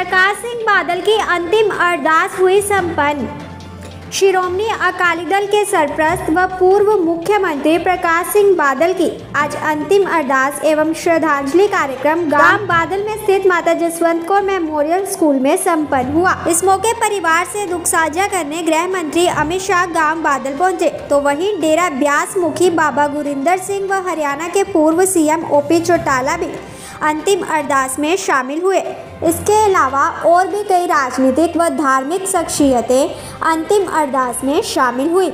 बादल की अंतिम अरदास हुई संपन्न। शिरोमणि अकाली दल के सरप्रस्त व पूर्व मुख्यमंत्री प्रकाश सिंह बादल की आज अंतिम अरदास एवं श्रद्धांजलि कार्यक्रम गाँव बादल में स्थित माता जसवंत कौर मेमोरियल स्कूल में संपन्न हुआ। इस मौके परिवार से दुख साझा करने गृह मंत्री अमित शाह गाँव बादल पहुँचे। तो वहीं डेरा ब्यास मुखी बाबा गुरिंदर सिंह व हरियाणा के पूर्व सीएम ओपी चौटाला भी अंतिम अरदास में शामिल हुए। इसके अलावा और भी कई राजनीतिक व धार्मिक शख्सियतें अंतिम अरदास में शामिल हुई।